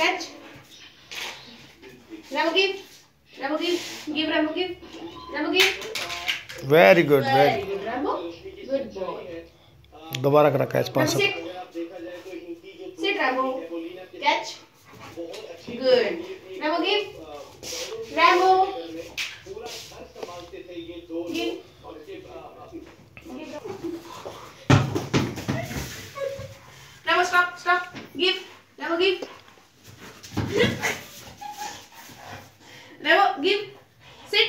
Catch. Rambo give. Rambo give. Give Rambo give. Rambo give. Very good Very very good Rambo. Good boy. दोबारा करा catch Now पाँच सौ sit. Sit Rambo. Catch. Good. Rambo give. Rambo. Give. Rambo stop stop. Give. Rambo give. Rambo give. Sit.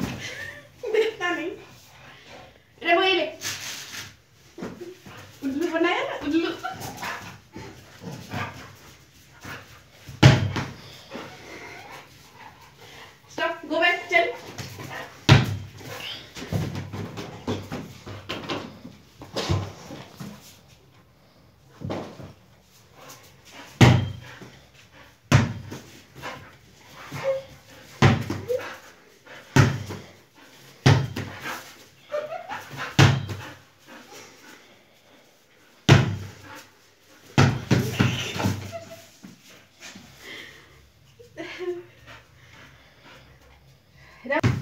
That